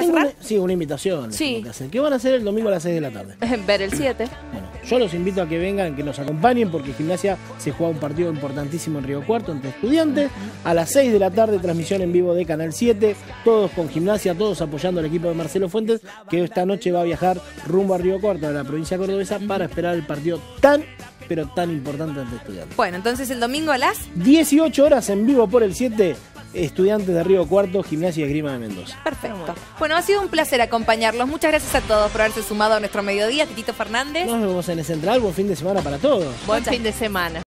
para Tengo cerrar? una- sí, una invitación. Sí. que. ¿Qué van a hacer el domingo a las 6 de la tarde? Ver el 7. Bueno, yo los invito a que vengan, que nos acompañen, porque Gimnasia se juega un partido importantísimo en Río Cuarto entre estudiantes. A las 6 de la tarde, transmisión en vivo de Canal 7. Todos con Gimnasia, todos apoyando al equipo de Marcelo Fuentes, que esta noche va a viajar rumbo a Río Cuarto, a la provincia cordobesa, para esperar el partido tan, pero tan importante ante estudiantes. Bueno, entonces el domingo a las 18 horas en vivo por el 7, estudiantes de Río Cuarto, Gimnasia y Esgrima de Mendoza. Perfecto. Bueno, ha sido un placer acompañarlos. Muchas gracias a todos por haberse sumado a nuestro mediodía. Titito Fernández. Nos vemos en el Central, buen fin de semana para todos. Buen fin de semana.